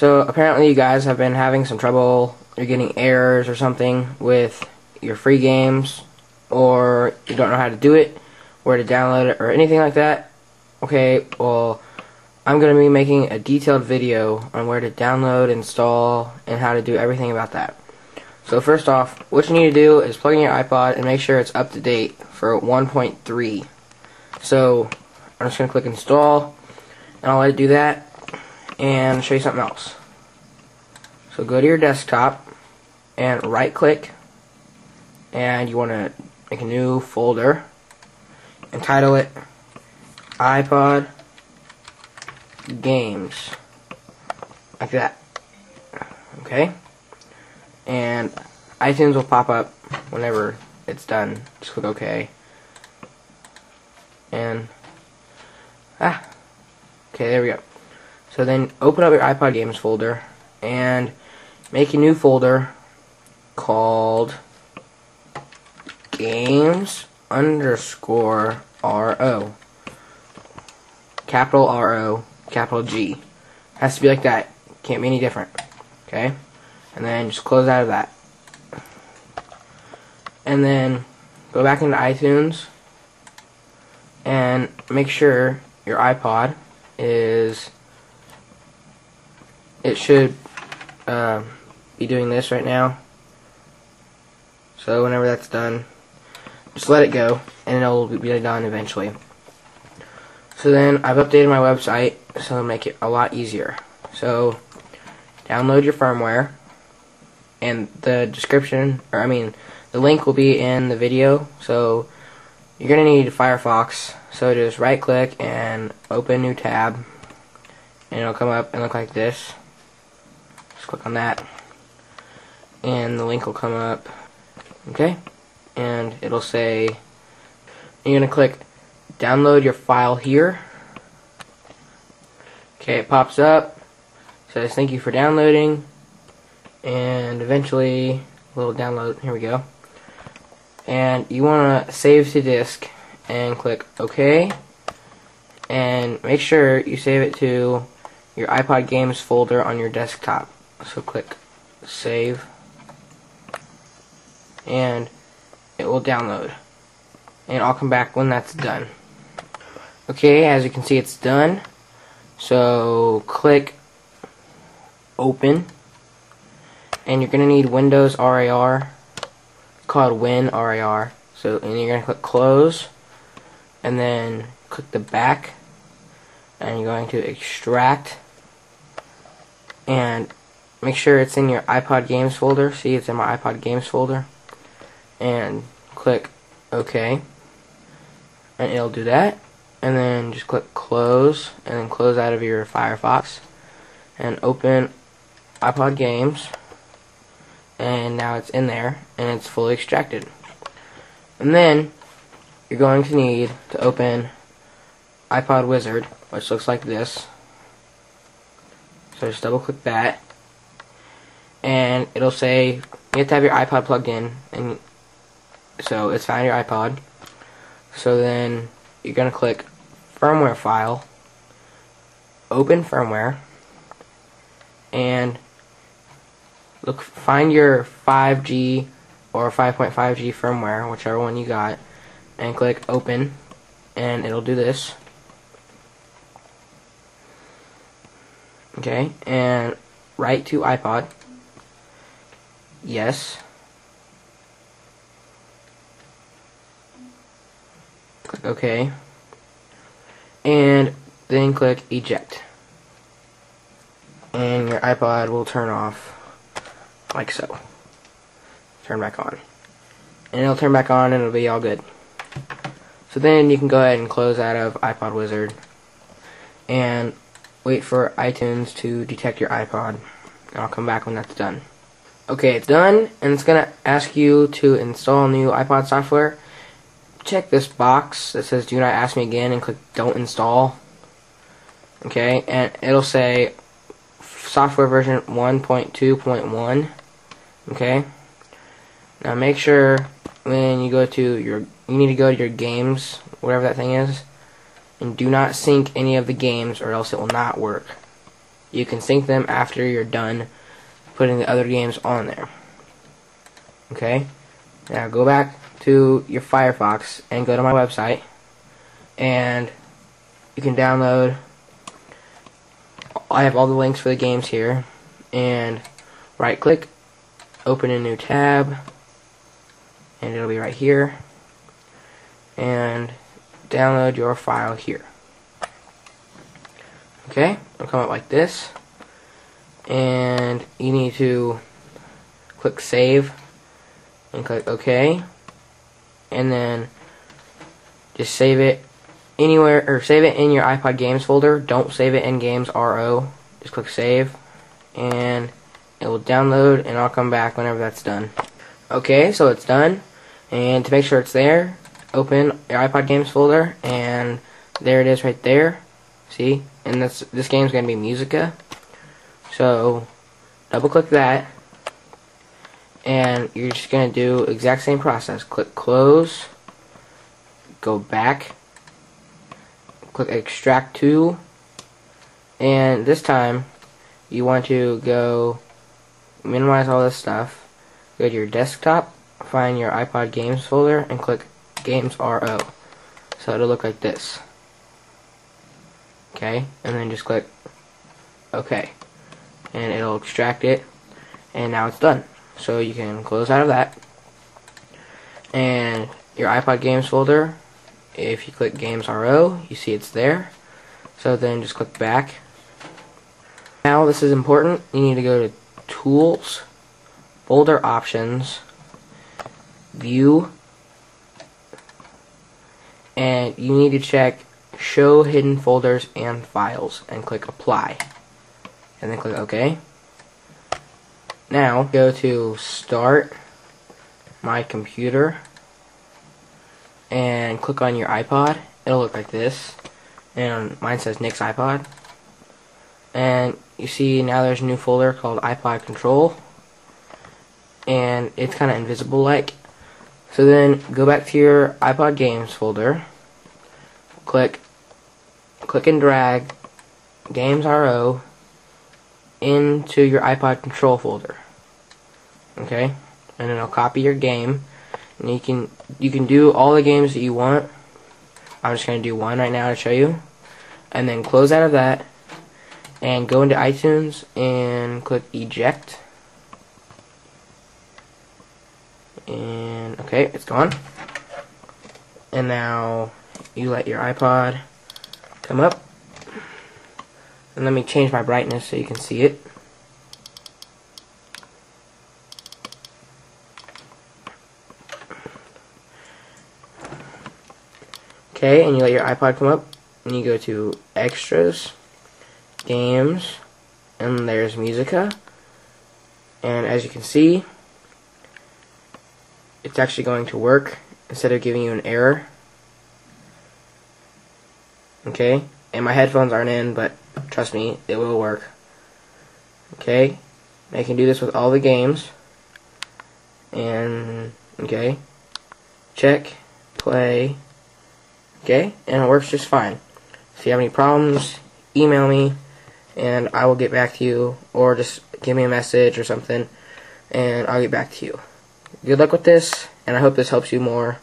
So apparently you guys have been having some trouble, you're getting errors or something with your free games, or you don't know how to do it, where to download it, or anything like that. Okay, well, I'm going to be making a detailed video on where to download, install, and how to do everything about that. So first off, what you need to do is plug in your iPod and make sure it's up to date for 1.3. So I'm just going to click install, and I'll let it do that, and show you something else. So go to your desktop, and right click, and you want to make a new folder, and title it iPod Games, like that. Okay? And iTunes will pop up whenever it's done. Just click OK. And, ah, okay, there we go. So then open up your iPod Games folder and make a new folder called Games underscore RO. Capital RO, capital G. Has to be like that. Can't be any different. Okay? And then just close out of that. And then go back into iTunes and make sure your iPod is it should uh, be doing this right now. So whenever that's done just let it go and it'll be done eventually. So then I've updated my website so it'll make it a lot easier. So download your firmware and the description or I mean the link will be in the video. So you're gonna need Firefox so just right click and open new tab and it'll come up and look like this click on that and the link will come up okay? And it'll say you're gonna click download your file here. Okay it pops up says thank you for downloading and eventually little download here we go. And you want to save to disk and click OK. And make sure you save it to your iPod games folder on your desktop so click save. And it will download. And I'll come back when that's done. Okay as you can see it's done. So click open. And you're gonna need Windows RAR called WinRAR. So, and you're going to click close, and then click the back, and you're going to extract, and make sure it's in your iPod games folder. See, it's in my iPod games folder. And click OK, and it'll do that. And then just click close, and then close out of your Firefox, and open iPod games and now it's in there and it's fully extracted and then you're going to need to open iPod Wizard which looks like this so just double click that and it'll say you have to have your iPod plugged in and so it's found your iPod so then you're gonna click firmware file open firmware and look find your 5G or 5.5G firmware, whichever one you got, and click open and it'll do this. Okay, and write to iPod. Yes. Click OK. And then click eject. And your iPod will turn off like so. Turn back on. And it'll turn back on and it'll be all good. So then you can go ahead and close out of iPod Wizard and wait for iTunes to detect your iPod. And I'll come back when that's done. Okay, it's done, and it's going to ask you to install new iPod software. Check this box that says do not ask me again and click don't install. Okay, and it'll say software version 1.2.1 okay now make sure when you go to your you need to go to your games whatever that thing is and do not sync any of the games or else it will not work you can sync them after you're done putting the other games on there. Okay? Now go back to your Firefox and go to my website and you can download I have all the links for the games here and right click open a new tab and it'll be right here and download your file here okay it'll come up like this and you need to click save and click OK. And then just save it anywhere or save it in your iPod games folder. Don't save it in games RO just click save and it will download and I'll come back whenever that's done. Okay so it's done. And to make sure it's there open your iPod games folder and there it is right there. See? And this this game's gonna be Musika so double click that and you're just going to do exact same process. Click close, go back, click extract to, and this time you want to go minimize all this stuff, go to your desktop, find your iPod games folder, and click games RO. So it'll look like this. Okay, and then just click OK. And it'll extract it, and now it's done. So you can close out of that. And your iPod games folder, if you click games RO, you see it's there. So then just click back. Now this is important. You need to go to Tools, Folder Options, View, and you need to check Show Hidden Folders and Files and click Apply. And then click OK. Now, go to Start My Computer and click on your iPod. It'll look like this. And mine says Nick's iPod. And you see now there's a new folder called iPod Control. And it's kind of invisible like. So then go back to your iPod Games folder. Click click and drag Games RO into your iPod control folder. Okay? And then I'll copy your game. And you can you can do all the games that you want. I'm just gonna do one right now to show you. And then close out of that and go into iTunes and click eject. And okay, it's gone. And now you let your iPod come up and let me change my brightness so you can see it. Okay, and you let your iPod come up, and you go to Extras, Games, and there's Musika. And as you can see, it's actually going to work instead of giving you an error. Okay, and my headphones aren't in, but Trust me, it will work. Okay? I can do this with all the games. And, okay. Check, play, okay? And it works just fine. If you have any problems, email me, and I will get back to you, or just give me a message or something, and I'll get back to you. Good luck with this, and I hope this helps you more